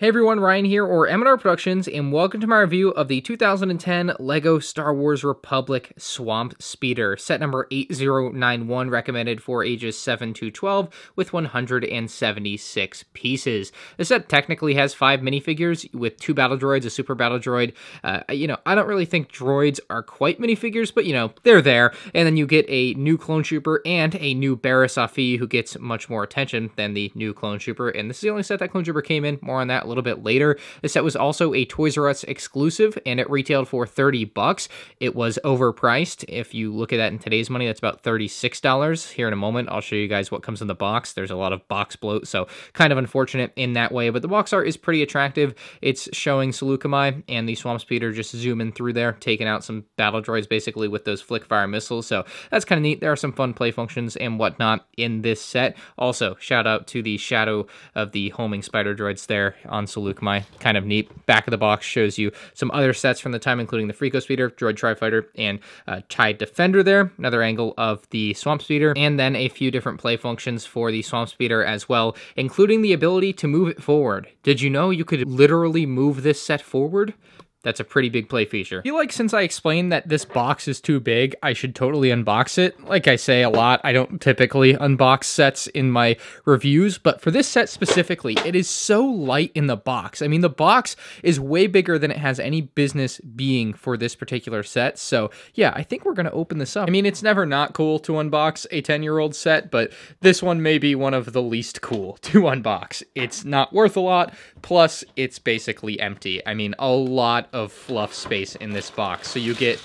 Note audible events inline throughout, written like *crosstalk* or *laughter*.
Hey everyone, Ryan here, or M&R Productions, and welcome to my review of the 2010 LEGO Star Wars Republic Swamp Speeder, set number 8091, recommended for ages 7 to 12, with 176 pieces. The set technically has five minifigures, with two battle droids, a super battle droid. Uh, you know, I don't really think droids are quite minifigures, but you know, they're there. And then you get a new Clone Trooper and a new Barriss Offee, who gets much more attention than the new Clone Trooper, and this is the only set that Clone Trooper came in, more on that little bit later. The set was also a Toys R Us exclusive and it retailed for 30 bucks. It was overpriced. If you look at that in today's money, that's about $36. Here in a moment, I'll show you guys what comes in the box. There's a lot of box bloat, so kind of unfortunate in that way, but the box art is pretty attractive. It's showing Saleucami and the Swamp Speeder just zooming through there, taking out some battle droids basically with those flick fire missiles, so that's kind of neat. There are some fun play functions and whatnot in this set. Also, shout out to the shadow of the homing spider droids there on Saleucami. Kind of neat. Back of the box shows you some other sets from the time, including the Freeco Speeder, Droid Tri-Fighter, and uh, TIE Defender there. Another angle of the Swamp Speeder, and then a few different play functions for the Swamp Speeder as well, including the ability to move it forward. Did you know you could literally move this set forward? That's a pretty big play feature. I feel like since I explained that this box is too big, I should totally unbox it. Like I say a lot, I don't typically unbox sets in my reviews, but for this set specifically, it is so light in the box. I mean, the box is way bigger than it has any business being for this particular set. So yeah, I think we're to open this up. I mean, it's never not cool to unbox a 10-year-old set, but this one may be one of the least cool *laughs* to unbox. It's not worth a lot, plus it's basically empty. I mean, a lot of fluff space in this box. So you get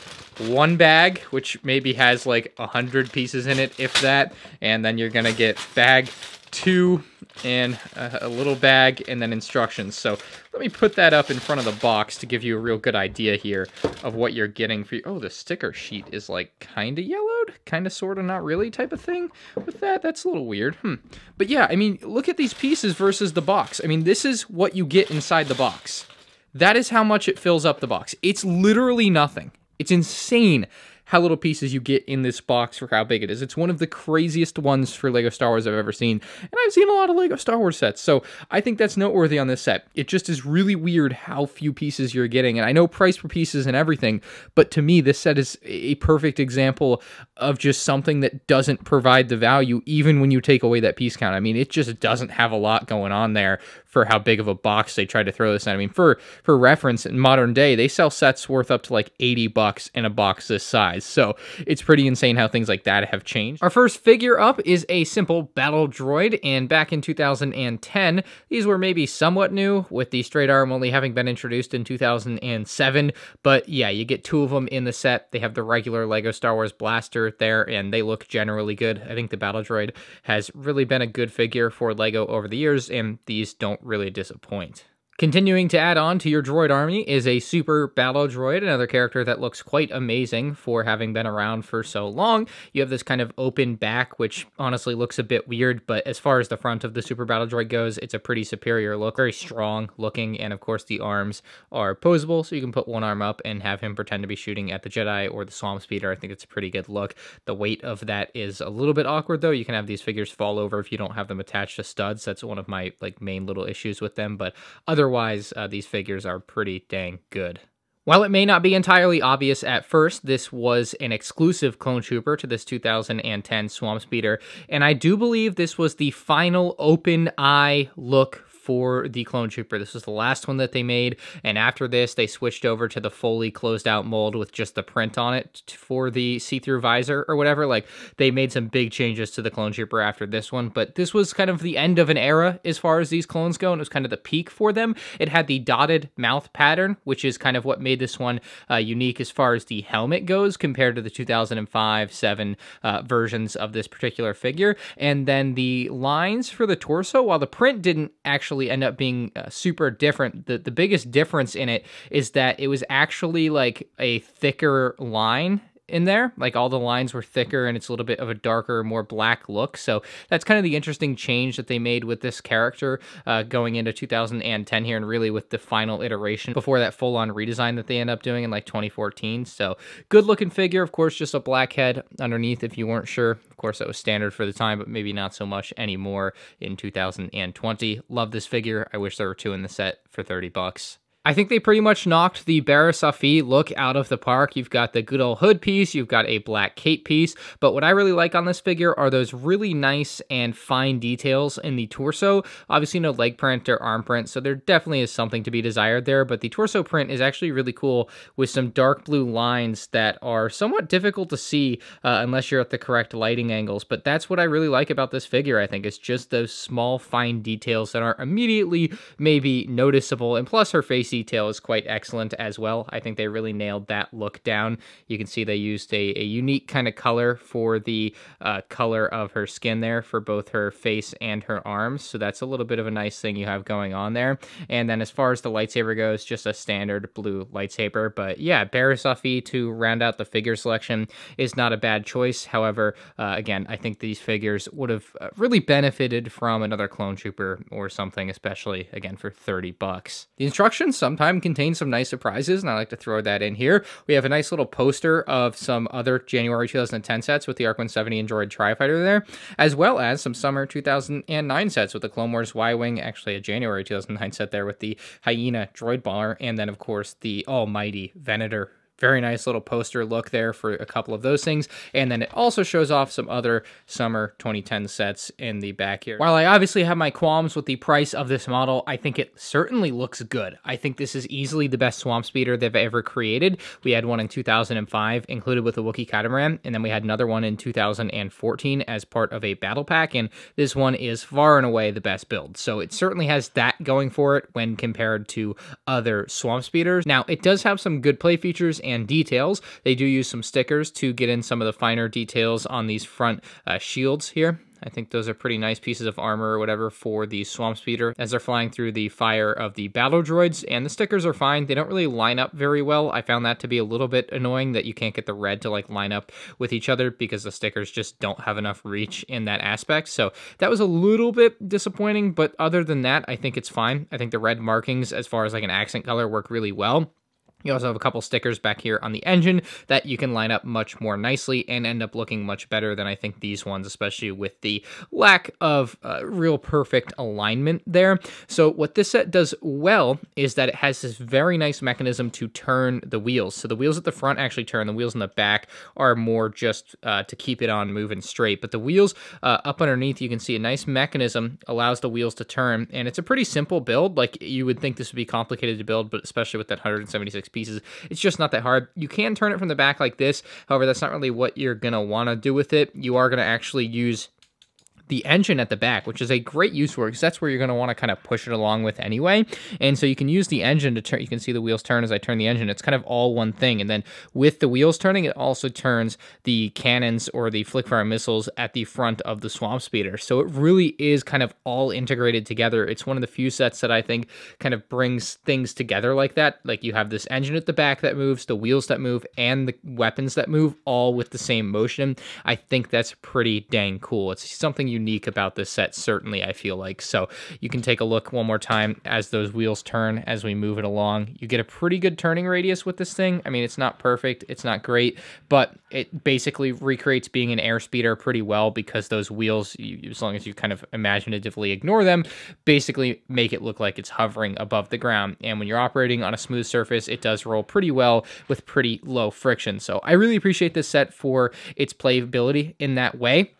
one bag, which maybe has like a hundred pieces in it, if that, and then you're gonna get bag two and a, a, little bag and then instructions. So let me put that up in front of the box to give you a real good idea here of what you're getting for you. Oh, the sticker sheet is like kind of yellowed, kind of sort of not really type of thing with that. That's a little weird. Hmm. But yeah, I mean, look at these pieces versus the box. I mean, this is what you get inside the box. That is how much it fills up the box. It's literally nothing. It's insane how little pieces you get in this box for how big it is. It's one of the craziest ones for Lego Star Wars I've ever seen, and I've seen a lot of Lego Star Wars sets, so I think that's noteworthy on this set. It just is really weird how few pieces you're getting, and I know price per pieces and everything, but to me, this set is a perfect example of just something that doesn't provide the value even when you take away that piece count. I mean, it just doesn't have a lot going on there for how big of a box they tried to throw this in. I mean, for for reference, in modern day, they sell sets worth up to like 80 bucks in a box this size size. So it's pretty insane how things like that have changed. Our first figure up is a simple battle droid, and back in 2010, these were maybe somewhat new, with the straight arm only having been introduced in 2007. But yeah, you get two of them in the set. They have the regular LEGO Star Wars blaster there, and they look generally good. I think the battle droid has really been a good figure for LEGO over the years, and these don't really disappoint. Continuing to add on to your droid army is a super battle droid, another character that looks quite amazing for having been around for so long. You have this kind of open back, which honestly looks a bit weird, but as far as the front of the super battle droid goes, it's a pretty superior look, very strong looking, and of course the arms are posable, so you can put one arm up and have him pretend to be shooting at the Jedi or the Swamp Speeder. I think it's a pretty good look. The weight of that is a little bit awkward though. You can have these figures fall over if you don't have them attached to studs. That's one of my like main little issues with them, but other otherwise, uh, these figures are pretty dang good. While it may not be entirely obvious at first, this was an exclusive Clone Trooper to this 2010 Swamp Speeder, and I do believe this was the final open eye look for the Clone Trooper. This was the last one that they made, and after this, they switched over to the fully closed out mold with just the print on it for the see through visor or whatever. Like, they made some big changes to the Clone Trooper after this one, but this was kind of the end of an era as far as these clones go, and it was kind of the peak for them. It had the dotted mouth pattern, which is kind of what made this one uh, unique as far as the helmet goes compared to the 2005 7 uh, versions of this particular figure. And then the lines for the torso, while the print didn't actually actually end up being uh, super different. The the biggest difference in it is that it was actually like a thicker line in there. Like all the lines were thicker and it's a little bit of a darker, more black look. So that's kind of the interesting change that they made with this character uh, going into 2010 here and really with the final iteration before that full on redesign that they end up doing in like 2014. So good looking figure. Of course, just a black head underneath if you weren't sure. Of course, that was standard for the time, but maybe not so much anymore in 2020. Love this figure. I wish there were two in the set for 30 bucks. I think they pretty much knocked the Barriss Offee look out of the park. You've got the good old hood piece, you've got a black cape piece, but what I really like on this figure are those really nice and fine details in the torso. Obviously, no leg print or arm print, so there definitely is something to be desired there, but the torso print is actually really cool with some dark blue lines that are somewhat difficult to see uh, unless you're at the correct lighting angles. But that's what I really like about this figure, I think. It's just those small, fine details that are immediately maybe noticeable, and plus her face detail is quite excellent as well. I think they really nailed that look down. You can see they used a, a unique kind of color for the uh, color of her skin there for both her face and her arms. So that's a little bit of a nice thing you have going on there. And then as far as the lightsaber goes, just a standard blue lightsaber. But yeah, Barriss Offee to round out the figure selection is not a bad choice. However, uh, again, I think these figures would have uh, really benefited from another clone trooper or something, especially again for 30 bucks. The instructions sometimes contain some nice surprises, and I like to throw that in here. We have a nice little poster of some other January 2010 sets with the ARC 170 and Droid Tri-Fighter there, as well as some summer 2009 sets with the Clone Wars Y-Wing, actually a January 2009 set there with the Hyena Droid Bomber, and then of course the almighty Venator very nice little poster look there for a couple of those things. And then it also shows off some other summer 2010 sets in the back here. While I obviously have my qualms with the price of this model, I think it certainly looks good. I think this is easily the best swamp speeder they've ever created. We had one in 2005 included with a Wookiee Catamaran, and then we had another one in 2014 as part of a battle pack, and this one is far and away the best build. So it certainly has that going for it when compared to other swamp speeders. Now, it does have some good play features and details. They do use some stickers to get in some of the finer details on these front uh, shields here. I think those are pretty nice pieces of armor or whatever for the Swamp Speeder as they're flying through the fire of the battle droids. And the stickers are fine. They don't really line up very well. I found that to be a little bit annoying that you can't get the red to like line up with each other because the stickers just don't have enough reach in that aspect. So that was a little bit disappointing. But other than that, I think it's fine. I think the red markings as far as like an accent color work really well. You also have a couple stickers back here on the engine that you can line up much more nicely and end up looking much better than I think these ones, especially with the lack of uh, real perfect alignment there. So what this set does well is that it has this very nice mechanism to turn the wheels. So the wheels at the front actually turn, the wheels in the back are more just uh, to keep it on moving straight. But the wheels uh, up underneath, you can see a nice mechanism allows the wheels to turn, and it's a pretty simple build. Like you would think this would be complicated to build, but especially with that 176 pieces. It's just not that hard. You can turn it from the back like this. However, that's not really what you're going to want to do with it. You are going to actually use the engine at the back, which is a great use for because that's where you're going to want to kind of push it along with anyway. And so you can use the engine to turn, you can see the wheels turn as I turn the engine. It's kind of all one thing. And then with the wheels turning, it also turns the cannons or the flickfire missiles at the front of the swamp speeder. So it really is kind of all integrated together. It's one of the few sets that I think kind of brings things together like that. Like you have this engine at the back that moves, the wheels that move, and the weapons that move all with the same motion. I think that's pretty dang cool. It's something you unique about this set, certainly, I feel like. So you can take a look one more time as those wheels turn as we move it along. You get a pretty good turning radius with this thing. I mean, it's not perfect, it's not great, but it basically recreates being an airspeeder pretty well because those wheels, you, as long as you kind of imaginatively ignore them, basically make it look like it's hovering above the ground. And when you're operating on a smooth surface, it does roll pretty well with pretty low friction. So I really appreciate this set for its playability in that way.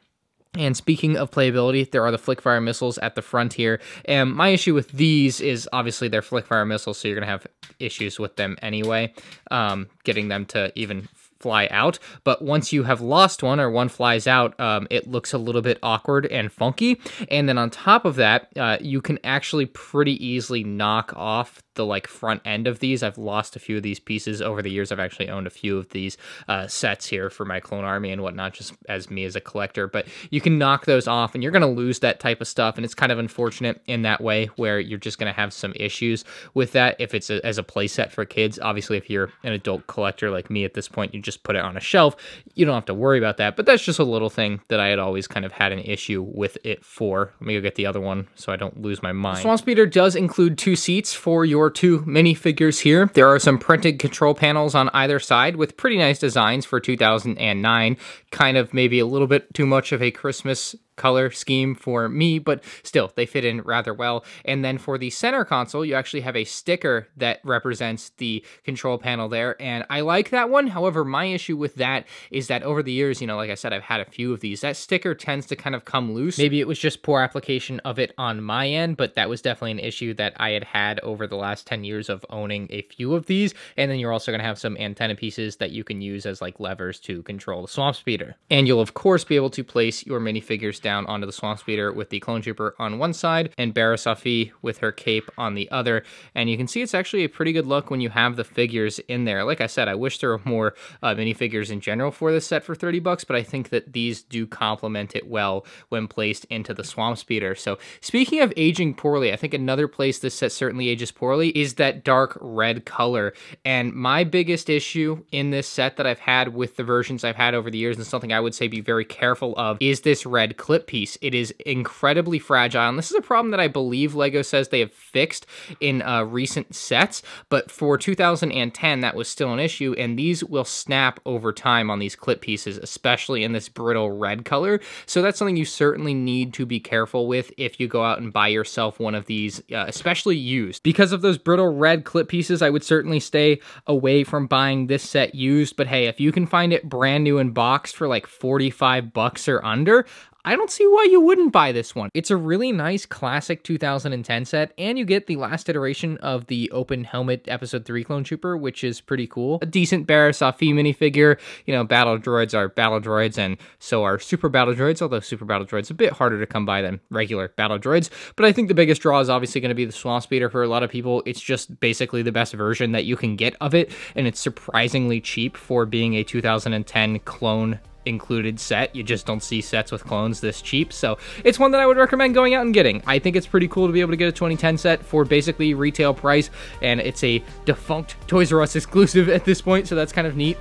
And speaking of playability, there are the flickfire missiles at the front here. And my issue with these is obviously they're flickfire missiles, so you're going to have issues with them anyway, um, getting them to even fly out. But once you have lost one or one flies out, um, it looks a little bit awkward and funky. And then on top of that, uh, you can actually pretty easily knock off the like front end of these. I've lost a few of these pieces over the years. I've actually owned a few of these uh, sets here for my clone army and whatnot, just as me as a collector. But you can knock those off, and you're going to lose that type of stuff. And it's kind of unfortunate in that way, where you're just going to have some issues with that if it's a, as a play set for kids. Obviously, if you're an adult collector like me at this point, you just just put it on a shelf. You don't have to worry about that. But that's just a little thing that I had always kind of had an issue with it for. Let me go get the other one so I don't lose my mind. Swamp Speeder does include two seats for your two minifigures here. There are some printed control panels on either side with pretty nice designs for 2009. Kind of maybe a little bit too much of a Christmas color scheme for me, but still, they fit in rather well. And then for the center console, you actually have a sticker that represents the control panel there, and I like that one. However, my issue with that is that over the years, you know, like I said, I've had a few of these. That sticker tends to kind of come loose. Maybe it was just poor application of it on my end, but that was definitely an issue that I had had over the last 10 years of owning a few of these. And then you're also going to have some antenna pieces that you can use as like levers to control the swamp speeder. And you'll of course be able to place your minifigures down onto the Swamp Speeder with the Clone Trooper on one side and Barriss Offee with her cape on the other. And you can see it's actually a pretty good look when you have the figures in there. Like I said, I wish there were more uh, minifigures in general for this set for 30 bucks, but I think that these do complement it well when placed into the Swamp Speeder. So speaking of aging poorly, I think another place this set certainly ages poorly is that dark red color. And my biggest issue in this set that I've had with the versions I've had over the years, and something I would say be very careful of, is this red clip piece. It is incredibly fragile. And this is a problem that I believe LEGO says they have fixed in uh, recent sets. But for 2010, that was still an issue. And these will snap over time on these clip pieces, especially in this brittle red color. So that's something you certainly need to be careful with if you go out and buy yourself one of these, uh, especially used. Because of those brittle red clip pieces, I would certainly stay away from buying this set used. But hey, if you can find it brand new and boxed for like 45 bucks or under, I don't see why you wouldn't buy this one. It's a really nice classic 2010 set, and you get the last iteration of the open helmet episode 3 clone trooper, which is pretty cool. A decent Barriss Offee minifigure. You know, battle droids are battle droids, and so are super battle droids, although super battle droids are a bit harder to come by than regular battle droids. But I think the biggest draw is obviously going to be the Swamp Speeder for a lot of people. It's just basically the best version that you can get of it, and it's surprisingly cheap for being a 2010 clone included set. You just don't see sets with clones this cheap. So it's one that I would recommend going out and getting. I think it's pretty cool to be able to get a 2010 set for basically retail price, and it's a defunct Toys R Us *laughs* exclusive at this point, so that's kind of neat.